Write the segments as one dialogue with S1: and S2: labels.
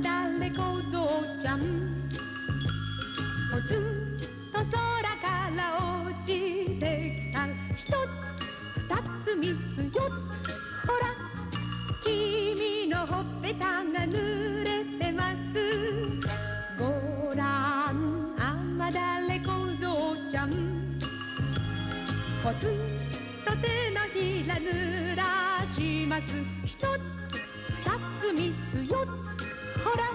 S1: だれ小僧ちゃん。ポツンと空から落ちてきた一つ二つ三つ四つ。ほら君のほっぺたが濡れてます。ごらん雨だれ小僧ちゃん。ポツンと手のひら濡らします。一つ二つ三つ四つ。ほら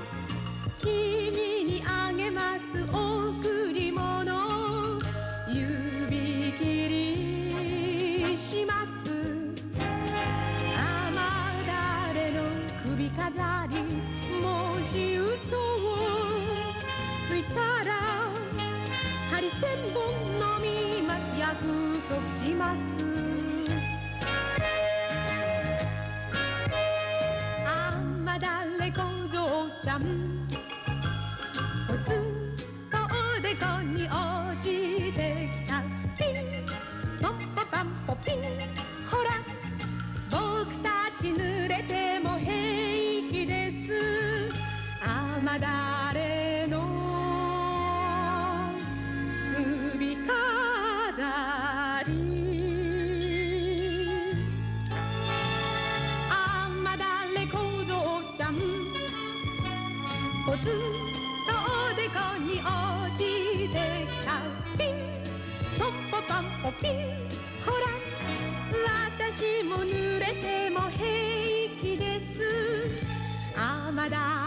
S1: 君にあげます贈り物指切りします。雨だれの首飾りもし嘘をついたら針千本飲みます。約束します。ちゃん。ポツンとおでこに落ちてきた。ピンポッポパンポピン。ほら。僕たち濡れても平気です。雨だれ。ポツンとおでこに落ちてきたピン。ポッポパンポピン。ほら私も濡れても平気です。雨だ。